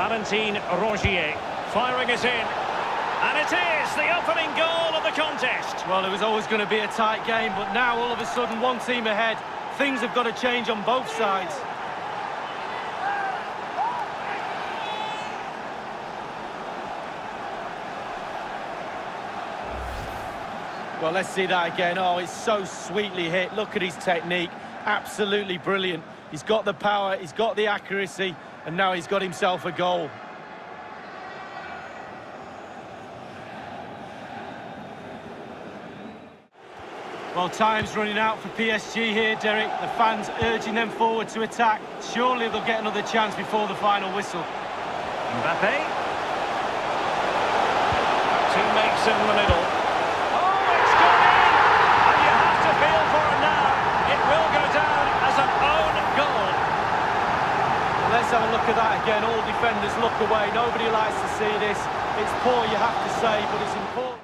Valentin Rongier firing it in. And it is the opening goal of the contest. Well, it was always going to be a tight game, but now all of a sudden one team ahead. Things have got to change on both sides. Well, let's see that again. Oh, it's so sweetly hit. Look at his technique. Absolutely brilliant. He's got the power, he's got the accuracy, and now he's got himself a goal. Well, time's running out for PSG here, Derek. The fans urging them forward to attack. Surely they'll get another chance before the final whistle. Mbappe. Two makes in the middle. Oh, it's gone in! And you have to feel for it now. It will go down as an own goal. Let's have a look at that again. All defenders look away. Nobody likes to see this. It's poor, you have to say, but it's important.